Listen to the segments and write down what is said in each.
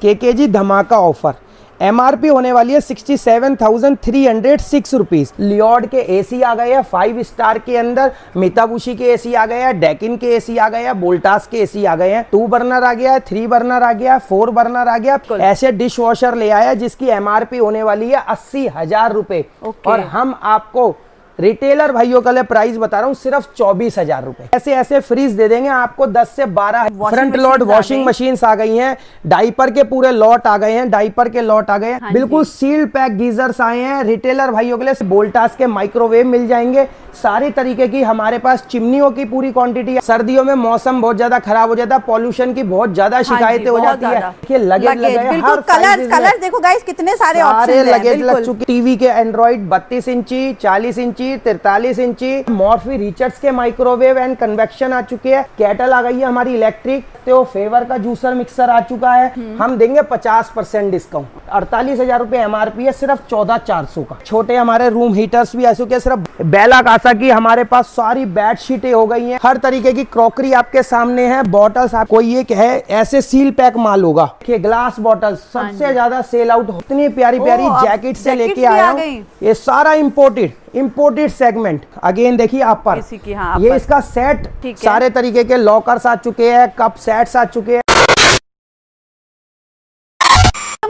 के के जी धमाका ऑफ़र। एमआरपी होने वाली है sixty seven thousand three hundred six rupees Lloyd के एसी आ गए हैं फाइव स्टार के अंदर। मिताबुशी के एसी आ गए हैं डेकिन के एसी आ गए हैं बोल्टास के एसी आ गए हैं। टू बर्नर आ गया है थ्री बर्नर आ गया है फोर बर्नर आ गया ऐसे डिश वॉशर ले आया जिसकी एमआरपी होने वाली है अस्सी हज़ार रुपए। Okay. और हम आपको रिटेलर भाइयों के लिए प्राइस बता रहा हूँ सिर्फ़ चौबीस हज़ार रुपए। ऐसे ऐसे फ्रीज दे देंगे आपको 10 से 12 फ्रंट लॉट वॉशिंग मशीन आ गई। हैं डाइपर के पूरे लॉट आ गए हैं डाइपर के लॉट आ गए हैं। हाँ बिल्कुल सील पैक गीजर्स आए हैं। रिटेलर भाइयों के लिए बोल्टास के माइक्रोवेव मिल जाएँगे। सारी तरीके की हमारे पास चिमनियों की पूरी क्वांटिटी है। सर्दियों में मौसम बहुत ज़्यादा खराब हो जाता है पॉल्यूशन की बहुत ज़्यादा शिकायतें हो जाती है। ज़्यादा। देखिए लगेज लगे हर कलर कलर देखो गाइस कितने सारे सारे लगेज लग चुके टीवी के एंड्रॉइड 32 इंची 40 इंची 43 इंची। मॉर्फी रिचर्ड्स के माइक्रोवेव एंड कन्वेक्शन आ चुके हैं। कैटल आ गई है हमारी इलेक्ट्रिक तो फेवर का जूसर मिक्सर आ चुका है। हम देंगे 50 परसेंट डिस्काउंट अड़तालीस हज़ार रुपए एमआरपी है सिर्फ़ चौदह चार सौ का। छोटे हमारे रूम हीटर्स भी आ चुके हैं सिर्फ़ बेला कासा की हमारे पास सारी बेड शीटें हो गई हैं। हर तरीके की क्रॉकरी आपके सामने है। बॉटल्स आप कोई एक है ऐसे सील पैक माल होगा। देखिए ग्लास बॉटल सबसे ज़्यादा सेल आउट इतनी प्यारी प्यारी जैकेट से लेके आया ये सारा इम्पोर्टेड इम्पोर्टेड सेगमेंट अगेन देखिए आप पर हाँ, ये इसका सेट सारे तरीके के लॉकर्स आ चुके हैं कप सेट्स आ चुके हैं।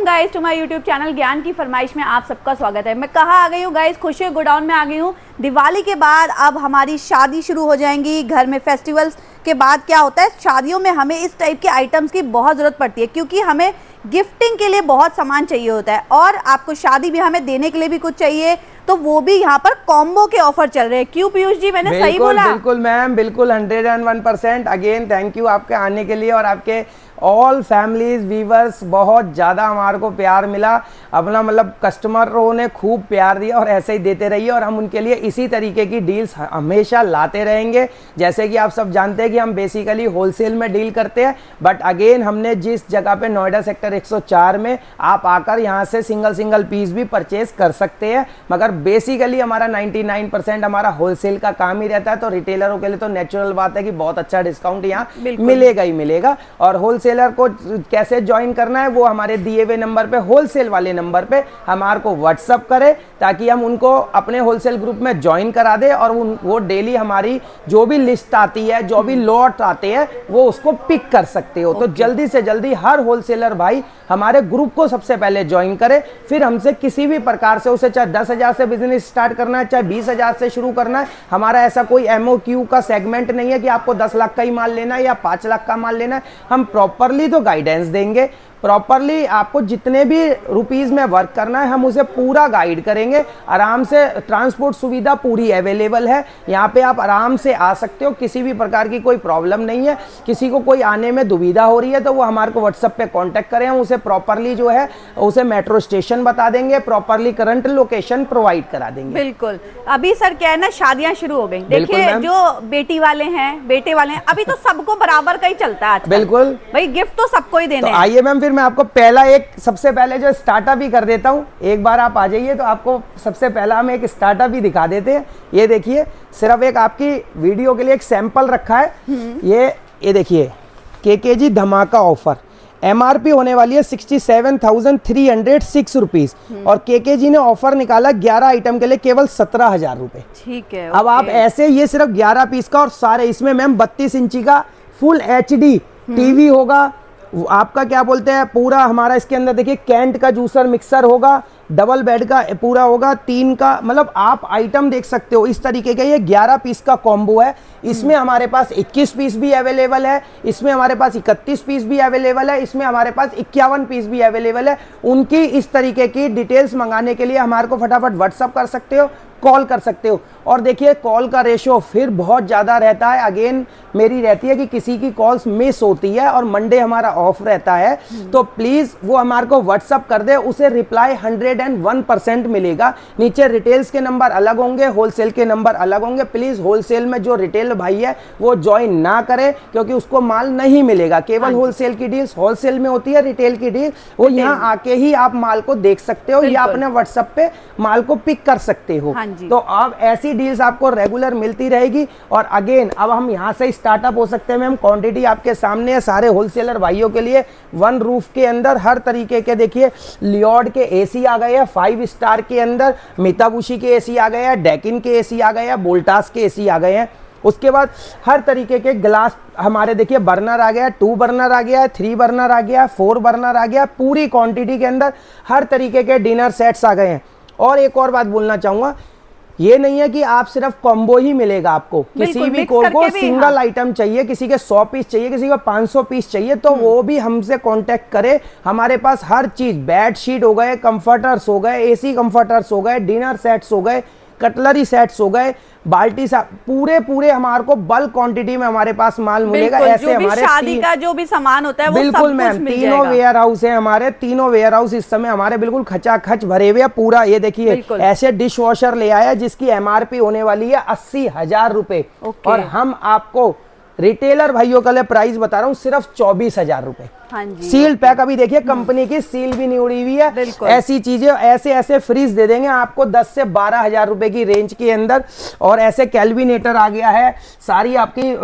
Guys to my YouTube channel ज्ञान की फरमाइश में आप सबका स्वागत है। मैं कहाँ आ गई हूँ गाइस खुशी गोडाउन में आ गई हूँ। दिवाली के बाद अब हमारी शादी शुरू हो जाएँगी। घर में फेस्टिवल्स के बाद क्या होता है शादियों में हमें इस टाइप के आइटम्स की बहुत ज़रूरत पड़ती है क्योंकि हमें गिफ्टिंग के लिए बहुत सामान चाहिए होता है और आपको शादी भी हमें देने के लिए भी कुछ चाहिए तो वो भी यहाँ पर कॉम्बो के ऑफ़र चल रहे हैं। क्यों पीयूष जी? मैंने सही बोला? बिल्कुल मैम बिल्कुल hundred and one percent again thank you आपके आने के लिए और आपके ऑल फैमिलीज़ वीवर्स बहुत ज़्यादा हमारे को प्यार मिला। अपना मतलब कस्टमरों ने खूब प्यार दिया और ऐसे ही देते रहिए और हम उनके लिए इसी तरीके की डील्स हमेशा लाते रहेंगे। जैसे कि आप सब जानते हैं कि हम बेसिकली होलसेल में डील करते हैं बट अगेन हमने जिस जगह पे नोएडा सेक्टर 104 में आप आकर यहाँ से सिंगल सिंगल पीस भी परचेज कर सकते हैं। मगर बेसिकली हमारा 99 परसेंट हमारा होलसेल का काम ही रहता है तो रिटेलरों के लिए तो नेचुरल बात है कि बहुत अच्छा डिस्काउंट यहाँ मिलेगा ही मिलेगा। और होलसेलर को कैसे ज्वाइन करना है, वो हमारे दिए हुए नंबर पे होलसेल वाले नंबर पे हमारे को व्हाट्सअप करे। ताकि हम उनको अपने होलसेल ग्रुप में ज्वाइन करा दे और उन, वो डेली हमारी जो भी लिस्ट आती है जो भी लॉट आते हैं वो उसको पिक कर सकते हो। तो जल्दी से जल्दी हर होलसेलर भाई हमारे ग्रुप को सबसे पहले ज्वाइन करे फिर हमसे किसी भी प्रकार से उसे चाहे दस हज़ार से बिज़नेस स्टार्ट करना है चाहे बीस हज़ार से शुरू करना है हमारा ऐसा कोई एमओ क्यू का सेगमेंट नहीं है कि आपको दस लाख का ही माल लेना है या पाँच लाख का माल लेना है। हम प्रॉपरली तो गाइडेंस देंगे प्रॉपरली आपको जितने भी रुपीज़ में वर्क करना है हम उसे पूरा गाइड करेंगे। आराम से ट्रांसपोर्ट सुविधा पूरी अवेलेबल है। यहाँ पे आप आराम से आ सकते हो किसी भी प्रकार की कोई प्रॉब्लम नहीं है। किसी को कोई आने में दुविधा हो रही है तो वो हमारे को व्हाट्सएप पे कांटेक्ट करें। हम उसे प्रॉपरली जो है उसे मेट्रो स्टेशन बता देंगे प्रॉपरली करंट लोकेशन प्रोवाइड करा देंगे। बिल्कुल। अभी सर क्या है ना शादियाँ शुरू हो गई। देखिए जो बेटी वाले हैं बेटे वाले हैं अभी तो सबको बराबर का ही चलता है बिल्कुल। भाई गिफ्ट तो सबको ही देना आइए मैम फिर मैं आपको पहला एक सबसे पहले जो स्टार्टअप ही कर देता हूँ एक बार आप आ जाइए तो आपको सबसे पहला हम एक स्टार्टअप ही दिखा देते हैं। ये देखिए सिर्फ़ एक आपकी वीडियो के लिए एक सैंपल रखा है। ये ये देखिए के के जी धमाका ऑफ़र एमआरपी होने वाली है sixty seven thousand three hundred six rupees और के के जी ने ऑफ़र निकाला ग्यारह आइटम के लिए केवल सत्रह हज़ार रुपए। ठीक है अब आप ऐसे ये सिर्फ़ 11 पीस का और सारे इसमें मैम 32 इंची का फुल एच डी टीवी होगा आपका क्या बोलते हैं? पूरा हमारा इसके अंदर देखिए, कैंट का जूसर मिक्सर होगा, डबल बेड का पूरा होगा, तीन का मतलब आप आइटम देख सकते हो, इस तरीके का ये 11 पीस का कॉम्बो है। इसमें हमारे पास 21 पीस भी अवेलेबल है इसमें हमारे पास 31 पीस भी अवेलेबल है इसमें हमारे पास इक्यावन पीस भी अवेलेबल है। उनकी इस तरीके की डिटेल्स मंगाने के लिए हमारे को फटाफट व्हाट्सअप कर सकते हो कॉल कर सकते हो। और देखिए कॉल का रेशो फिर बहुत ज़्यादा रहता है। अगेन मेरी रहती है कि किसी की कॉल्स मिस होती है और मंडे हमारा ऑफ़ रहता है। तो प्लीज़ वो हमारे को व्हाट्सअप कर दे उसे reply hundred and one percent मिलेगा। नीचे रिटेल्स के नंबर अलग होंगे होलसेल के नंबर अलग होंगे। प्लीज़ होलसेल में जो रिटेल भाई है वो ज्वाइन ना करे क्योंकि उसको माल नहीं मिलेगा। केवल होलसेल की डील्स होलसेल में होती है रिटेल की डील वो यहाँ आके ही आप माल को देख सकते हो या अपने व्हाट्सएप पे माल को पिक कर सकते हो। हाँ तो अब ऐसी डील्स आपको रेगुलर मिलती रहेगी और अगेन अब हम यहाँ से स्टार्टअप हो सकते हैं मैम क्वांटिटी आपके सामने है सारे होलसेलर भाइयों के लिए वन रूफ के अंदर हर तरीके के देखिए लियोड के एसी आ गए हैं फाइव स्टार के अंदर मिताबुशी के एसी आ गए हैं डेकिन के एसी आ गए हैं बोल्टास के एसी आ गए हैं। उसके बाद हर तरीके के ग्लास हमारे देखिए बर्नर आ गया टू बर्नर आ गया थ्री बर्नर आ गया फोर बर्नर आ गया पूरी क्वांटिटी के अंदर हर तरीके के डिनर सेट्स आ गए हैं। और एक और बात बोलना चाहूँगा ये नहीं है कि आप सिर्फ़ कॉम्बो ही मिलेगा आपको। किसी भी mix को, सिंगल हाँ। आइटम चाहिए किसी के 100 पीस चाहिए किसी को 500 पीस चाहिए तो वो भी हमसे कांटेक्ट करे। हमारे पास हर चीज़ बेड शीट हो गए कंफर्टर्स हो गए एसी कंफर्टर्स हो गए डिनर सेट्स हो गए कटलरी सेट्स हो गए। बाल्टी सा पूरे पूरे हमारे को बल्क क्वांटिटी में हमारे पास माल मिलेगा। ऐसे हमारे शादी का जो भी सामान होता है वो बिल्कुल मैम तीनों वेयर हाउस है हमारे तीनों वेयर हाउस इस समय हमारे बिल्कुल खचा खच भरे हुए हैं पूरा ये देखिए ऐसे डिश वॉशर ले आया जिसकी एमआरपी होने वाली है अस्सी हज़ार रूपए। और हम आपको रिटेलर भाइयों का प्राइस बता रहा हूँ सिर्फ़ चौबीस हज़ार रुपए। हाँ सील पैक अभी देखिए कंपनी की सील भी नहीं उड़ी हुई है। ऐसी चीज़ें ऐसे ऐसे फ्रीज दे देंगे आपको 10 से बारह हज़ार रुपए की रेंज के अंदर। और ऐसे कैलविनेटर आ गया है सारी आपकी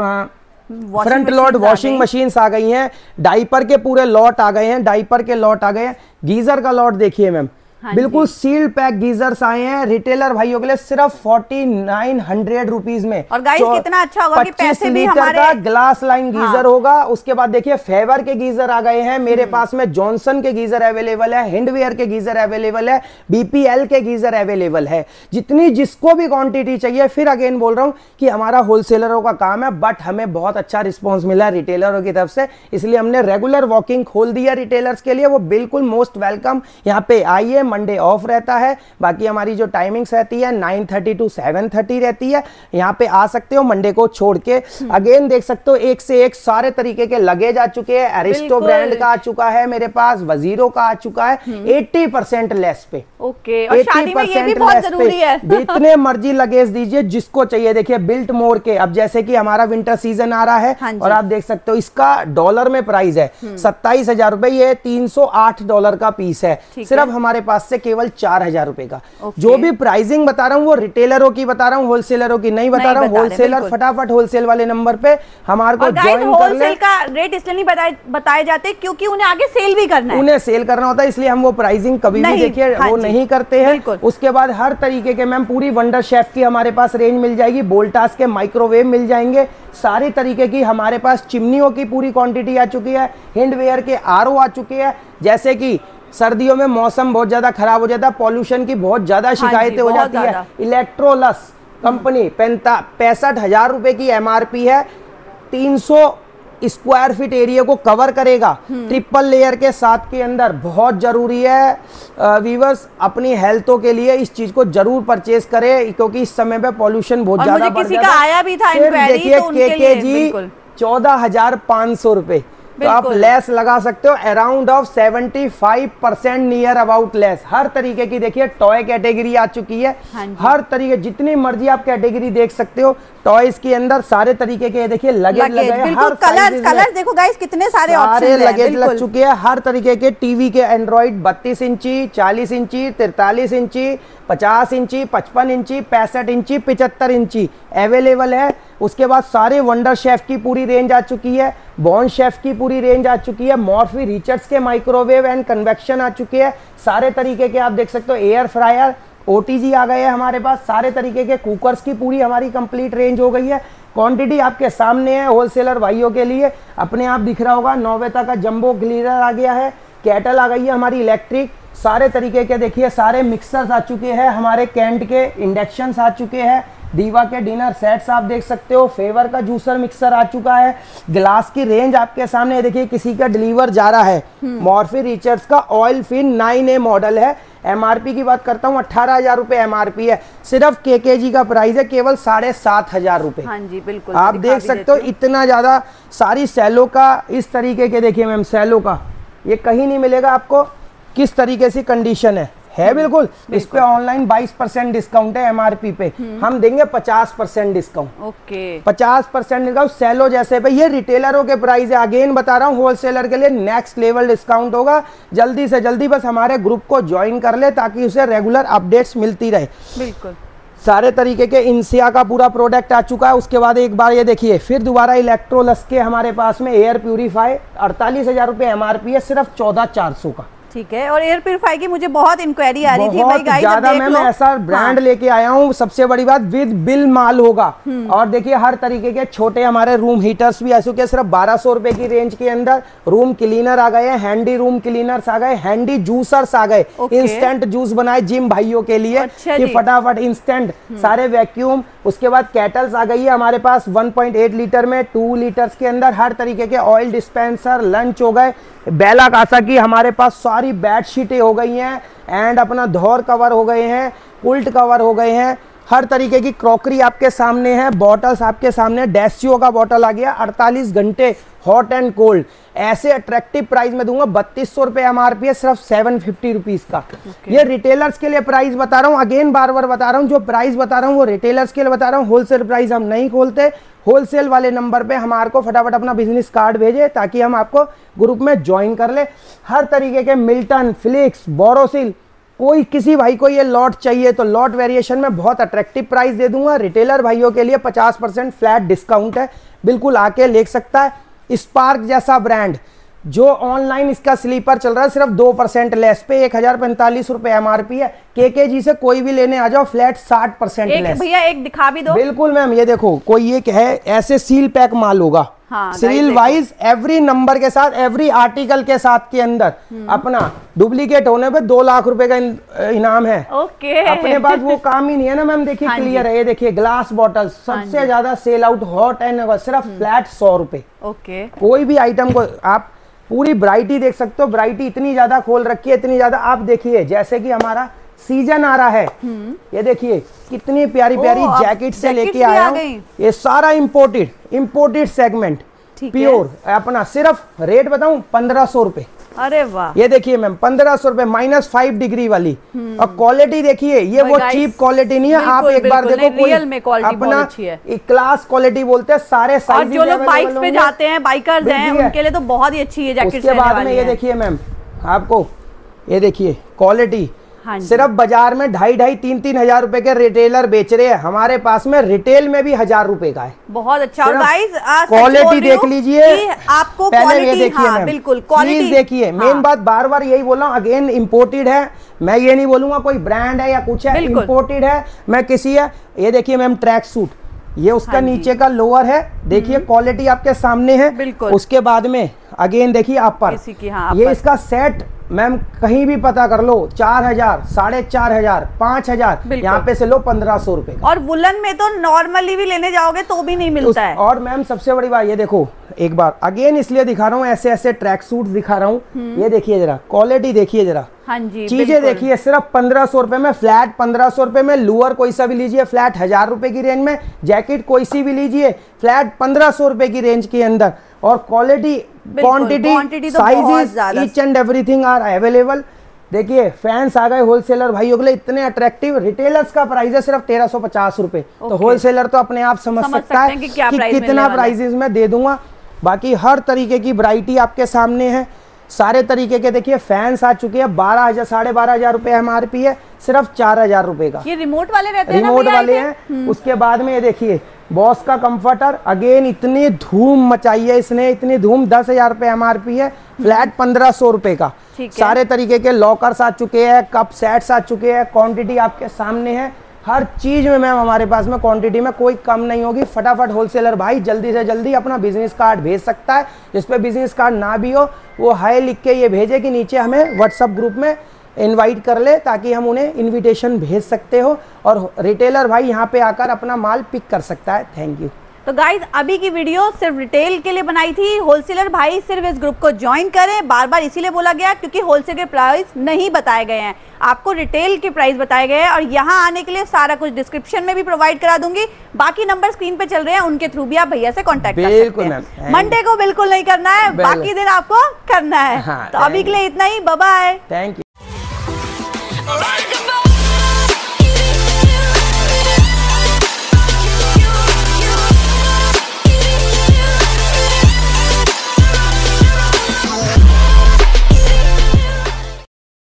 Washing फ्रंट लॉट वॉशिंग गई। मशीन्स आ गई हैं डाइपर के पूरे लॉट आ गए हैं डाइपर के लॉट आ गए हैं। गीजर का लॉट देखिए मैम बिल्कुल सील पैक गीजर्स आए हैं। रिटेलर भाइयों के लिए सिर्फ़ फोर्टी नाइन हंड्रेड रुपीज़ में। और कितना अच्छा होगा कि पैसे भी लीटर हमारे- का ग्लास लाइन गीजर हाँ। होगा। उसके बाद देखिए फेवर के गीजर आ गए हैं। मेरे पास में जॉनसन के गीजर अवेलेबल है। हिंडवेयर के गीजर अवेलेबल है। बीपीएल के गीजर अवेलेबल है। जितनी जिसको भी क्वांटिटी चाहिए फिर अगेन बोल रहा हूँ कि हमारा होलसेलरों का काम है बट हमें बहुत अच्छा रिस्पॉन्स मिला रिटेलरों की तरफ़ से। इसलिए हमने रेगुलर वॉकिंग खोल दिया रिटेलर्स के लिए। वो बिल्कुल मोस्ट वेलकम यहाँ पे आइए मंडे ऑफ़ रहता है। बाकी हमारी जो टाइमिंग्स रहती है 9:30 टू 7:30 रहती है। यहाँ पे आ सकते हो मंडे को छोड़ के। अगेन देख सकते हो एक से एक सारे तरीके के लगेज आ चुके हैं। एरिस्टो ब्रांड का आ चुका है मेरे पास वजीरो का आ चुका है। 80 परसेंट लेस पे। ओके और शादी में ये भी 80% बहुत less ज़रूरी पे। जितने मर्ज़ी लगेज दीजिए जिसको चाहिए। देखिए बिल्ट मोर के। अब जैसे कि हमारा विंटर सीज़न आ रहा है हाँ और आप देख सकते हो इसका डॉलर में प्राइस है। सत्ताईस हज़ार रुपए ये तीन सौ आठ डॉलर का पीस है। सिर्फ़ हमारे पास से केवल चार हज़ार रुपए का। ओके। जो भी प्राइसिंग बता रहा हूँ वो रिटेलरों की बता रहा हूँ होलसेलरों की नहीं बता रहा हूँ होलसेलर फटाफट होलसेल वाले नंबर पे हमारे को ज्वाइन कर ले का रेट इसलिए नहीं बताए बताए जाते क्योंकि उन्हें आगे सेल भी करना है। उन्हें सेल करना होता है इसलिए हम वो प्राइसिंग कभी भी देखिए हाँ वो नहीं करते हैं। उसके बाद हर तरीके के मैम पूरी वंडर शेफ की हमारे पास रेंज मिल जाएगी बोल्टास के माइक्रोवेव मिल जाएँगे सारी तरीके की हमारे पास चिमनियों की पूरी क्वांटिटी आ चुकी है हिंडवेयर के आर आ चुके हैं जैसे कि सर्दियों में मौसम बहुत ज़्यादा खराब हो जाता है पॉल्यूशन की बहुत ज़्यादा शिकायतें हो जाती है। इलेक्ट्रोलस कंपनी पैंता पैंसठ हज़ार रुपए की एमआरपी है। 300 स्क्वायर फीट एरिया को कवर करेगा। ट्रिपल लेयर के साथ के अंदर बहुत ज़रूरी है। वीवर्स अपनी हेल्थों के लिए इस चीज़ को ज़रूर परचेज करें क्योंकि इस समय पे पॉल्यूशन बहुत ज़्यादा किसी का है। आया भी था देखिए तो उनके के जी चौदह हज़ार पाँच सौ रुपए। तो आप लेस लगा सकते हो around of 75 percent near about less हर तरीके की देखिए टॉय कैटेगरी आ चुकी है। हाँ हर तरीके जितनी मर्ज़ी आप कैटेगरी देख सकते हो टॉयज के अंदर सारे तरीके के देखिए लगेज लगे हर कलर कलर देखो गाइस कितने सारे सारे लगेज लग चुके हैं हर तरीके के टीवी के एंड्रॉइड 32 इंची 40 इंची 43 इंची 50 इंची 55 इंची 65 इंची 75 इंची अवेलेबल है। उसके बाद सारे वंडर शेफ की पूरी रेंज आ चुकी है। बॉन्ड शेफ की पूरी रेंज आ चुकी है। मॉर्फी रिचर्ड्स के माइक्रोवेव एंड कन्वेक्शन आ चुके हैं। सारे तरीके के आप देख सकते हो एयर फ्रायर ओटीजी आ गए हैं हमारे पास। सारे तरीके के कुकर्स की पूरी हमारी कंप्लीट रेंज हो गई है। क्वांटिटी आपके सामने है होलसेलर भाइयों के लिए। अपने आप दिख रहा होगा, नौवेता का जंबो ग्लीडर आ गया है। कैटल आ गई है हमारी इलेक्ट्रिक सारे तरीके के देखिए सारे मिक्सर्स आ चुके हैं हमारे कैंट के इंडक्शन आ चुके हैं दीवा के डिनर सेट्स आप देख सकते हो फेवर का जूसर मिक्सर आ चुका है ग्लास की रेंज आपके सामने है, देखिए किसी का डिलीवर जा रहा है मॉर्फी रिचर्ड्स का oil fin nine A model है एमआरपी की बात करता हूँ अट्ठारह हज़ार रुपए एमआरपी है सिर्फ़ के के जी का प्राइस है केवल साढ़े सात हज़ार रुपए हाँ जी बिल्कुल आप देख सकते हो इतना ज़्यादा सारी सैलो का इस तरीके के देखिए मैम सैलो का ये कहीं नहीं मिलेगा आपको किस तरीके से कंडीशन है? है बिल्कुल। इस पे ऑनलाइन 22 परसेंट डिस्काउंट है एमआरपी पे। हम देंगे 50 percent discount okay. 50 percent discount Cello जैसे पे। ये रिटेलरों के प्राइस है। अगेन बता रहा हूँ होलसेलर के लिए नेक्स्ट लेवल डिस्काउंट होगा। जल्दी से जल्दी बस हमारे ग्रुप को ज्वाइन कर ले ताकि उसे रेगुलर अपडेट्स मिलती रहे। बिल्कुल। सारे तरीके के इंसिया का पूरा प्रोडक्ट आ चुका है। उसके बाद एक बार ये देखिए फिर दोबारा इलेक्ट्रोलस के हमारे पास में एयर प्यूरीफाई अड़तालीस हज़ार रुपये एम है। सिर्फ़ चौदह चार सौ का। ठीक है। और एयर प्योरीफाई की मुझे बहुत इंक्वायरी आ रही थी। भाई गाइस ज़्यादा मैम ऐसा ब्रांड हाँ। लेके आया हूँ सबसे बड़ी बात विद बिल माल होगा। हम्म। और देखिए हर तरीके के छोटे हमारे रूम हीटर्स भी ऐसे के सिर्फ़ बारह सौ रुपए की रेंज के अंदर रूम क्लीनर आ गए हैंडी रूम क्लीनर्स आ गए हैंडी जूसर्स आ गए। इंस्टेंट जूस बनाए जिम भाइयों के लिए अच्छा कि फटाफट इंस्टेंट सारे वैक्यूम उसके बाद कैटल्स आ गई है हमारे पास 1.8 लीटर में 2 लीटर्स के अंदर हर तरीके के ऑयल डिस्पेंसर लंच हो गए बेला कासा की हमारे पास सारी बेड शीटें हो गई हैं एंड अपना धौर कवर हो गए हैं उल्ट कवर हो गए हैं। हर तरीके की क्रॉकरी आपके सामने है बॉटल्स आपके सामने डेसियो का बॉटल आ गया 48 घंटे हॉट एंड कोल्ड ऐसे अट्रैक्टिव प्राइस में दूँगा बत्तीस सौ रुपए एमआरपी है सिर्फ़ सेवन फिफ्टी रुपीज़ का। Okay. ये रिटेलर्स के लिए प्राइस बता रहा हूँ अगेन बार बार बता रहा हूँ जो प्राइस बता रहा हूँ वो रिटेलर्स के लिए बता रहा हूँ होलसेल प्राइस हम नहीं खोलते होलसेल वाले नंबर पे हमारे को फटाफट अपना बिज़नेस कार्ड भेजे ताकि हम आपको ग्रुप में ज्वाइन कर ले। हर तरीके के मिल्टन फ्लिक्स बोरोसिल कोई किसी भाई को ये लॉट चाहिए तो लॉट वेरिएशन में बहुत अट्रैक्टिव प्राइस दे दूँगा। रिटेलर भाइयों के लिए 50 परसेंट फ्लैट डिस्काउंट है। बिल्कुल आके ले सकता है। स्पार्क जैसा ब्रांड जो ऑनलाइन इसका स्लीपर चल रहा है सिर्फ़ दो परसेंट लेस पे एक हज़ार पैंतालीस रुपए एमआरपी है। के के जी से कोई भी लेने आ जाओ फ्लैट साठ परसेंट लेस भैया एक दिखा भी दो। बिल्कुल मैम ये देखो कोई एक है ऐसे सील पैक माल होगा। हाँ, guys वाइज एवरी नंबर के साथ एवरी आर्टिकल के साथ के अंदर। हम्म। अपना डुप्लीकेट होने पे दो लाख रुपए का इनाम है। ओके। अपने पास वो काम ही नहीं है ना मैम देखिए हाँ क्लियर है। ये देखिए ग्लास बॉटल सबसे ज़्यादा सेल आउट हॉट एंड सिर्फ़ हम्म। फ्लैट सौ रुपए। ओके। कोई भी आइटम को आप पूरी ब्राइटी देख सकते हो। ब्राइटी इतनी ज़्यादा खोल रखी है इतनी ज़्यादा। आप देखिए जैसे कि हमारा सीज़न आ रहा है। ये देखिए कितनी प्यारी प्यारी हम्म। जैकेट से लेके आया। ये सारा इम्पोर्टेड इम्पोर्टेड सेगमेंट प्योर अपना सिर्फ़ रेट बताऊँ पंद्रह सौ रुपए। अरे वाह। ये देखिए मैम पंद्रह सौ रूपए माइनस फाइव डिग्री वाली। और क्वालिटी देखिए ये वो चीप क्वालिटी नहीं है। आप एक बार देखो रियल में क्वालिटी अपना है। क्लास क्वालिटी बोलते हैं सारे साइज़ जो लोग बाइक बाइक्स पे जाते हैं बाइकर्स हैं उनके लिए तो बहुत ही अच्छी है जैकेट उसके बाद में ये देखिए मैम आपको ये देखिए क्वालिटी हाँ सिर्फ़ बाज़ार में ढाई ढाई तीन तीन हज़ार रूपए के रिटेलर बेच रहे हैं। हमारे पास में रिटेल में भी हज़ार रूपए का है। बहुत अच्छा। और गाइस क्वालिटी देख लीजिए। आपको पहले ये देखिए हाँ बिल्कुल क्वालिटी देखिए। मेन बात बार बार यही बोला अगेन इम्पोर्टेड है। मैं ये नहीं बोलूँगा कोई ब्रांड है या कुछ है इम्पोर्टेड है। मैं किसी है ये देखिए मैम ट्रैक सूट ये उसका हाँ हम्म। नीचे का लोअर है। देखिए क्वालिटी आपके सामने है। बिल्कुल। उसके बाद में अगेन देखिए आप पर हाँ, ये। इसका सेट मैम कहीं भी पता कर लो चार हज़ार साढ़े चार हज़ार पाँच हज़ार यहाँ पे से लो पंद्रह सौ रुपए का। और वुलन में तो नॉर्मली भी लेने जाओगे तो भी नहीं मिलता है। और मैम सबसे बड़ी बात ये देखो एक बार अगेन इसलिए दिखा रहा हूँ ऐसे ऐसे ट्रैक सूट दिखा रहा हूँ। ये देखिए जरा क्वालिटी देखिए जरा। हाँ जी चीज़ें। देखिए सिर्फ़ पंद्रह सौ रुपए में फ्लैट पंद्रह सौ रुपए में लोअर कोई सा भी लीजिए फ्लैट हज़ार रुपए की रेंज में जैकेट कोई सी भी लीजिए फ्लैट पंद्रह सौ रुपए की रेंज के अंदर। और क्वालिटी क्वांटिटी ज़्यादा। Each and everything are available देखिए फैंस आ गए होलसेलर भाइयों के लिए इतने अट्रैक्टिव रिटेलर्स का प्राइस है सिर्फ़ तेरह सौ पचास रूपए। तो होलसेलर तो अपने आप समझ, समझ सकता है कि क्या कि कितना वाला। प्राइजेस में दे दूँगा। बाकी हर तरीके की वैरायटी आपके सामने है। सारे तरीके के देखिए फैंस आ चुके हैं। बारह हज़ार साढ़े बारह हज़ार रुपए एम है। सिर्फ़ चार हज़ार रुपए का। ये रिमोट वाले रहते हैं रिमोट वाले? हैं। उसके बाद में ये देखिए बॉस का कंफर्टर अगेन इतनी धूम मचाई है इसने इतनी धूम दस हज़ार रुपए एम है फ्लैट पंद्रह सौ रुपए का। सारे तरीके के लॉकर्स आ चुके हैं कप सेट्स आ चुके हैं क्वांटिटी आपके सामने है। हर चीज़ में मैम हमारे पास में क्वांटिटी में कोई कम नहीं होगी। फटाफट होलसेलर भाई जल्दी से जल्दी अपना बिज़नेस कार्ड भेज सकता है। जिस पे बिज़नेस कार्ड ना भी हो वो हाई लिख के ये भेजे कि नीचे हमें व्हाट्सअप ग्रुप में इनवाइट कर ले ताकि हम उन्हें इनविटेशन भेज सकते हो और रिटेलर भाई यहाँ पे आकर अपना माल पिक कर सकता है। थैंक यू तो गाइज़ अभी की वीडियो सिर्फ़ रिटेल के लिए बनाई थी। होलसेलर भाई सिर्फ़ इस ग्रुप को ज्वाइन करें। बार बार इसीलिए बोला गया क्योंकि होलसेल के प्राइस नहीं बताए गए हैं। आपको रिटेल के प्राइस बताए गए हैं और यहाँ आने के लिए सारा कुछ डिस्क्रिप्शन में भी प्रोवाइड करा दूँगी। बाकी नंबर स्क्रीन पे चल रहे हैं उनके थ्रू भी आप भैया से कॉन्टेक्ट कर बिल्कुल। हैं। मंडे को बिल्कुल नहीं करना है बाकी दिन आपको करना है। हाँ, तो अभी के लिए इतना ही बाय थैंक यू alright.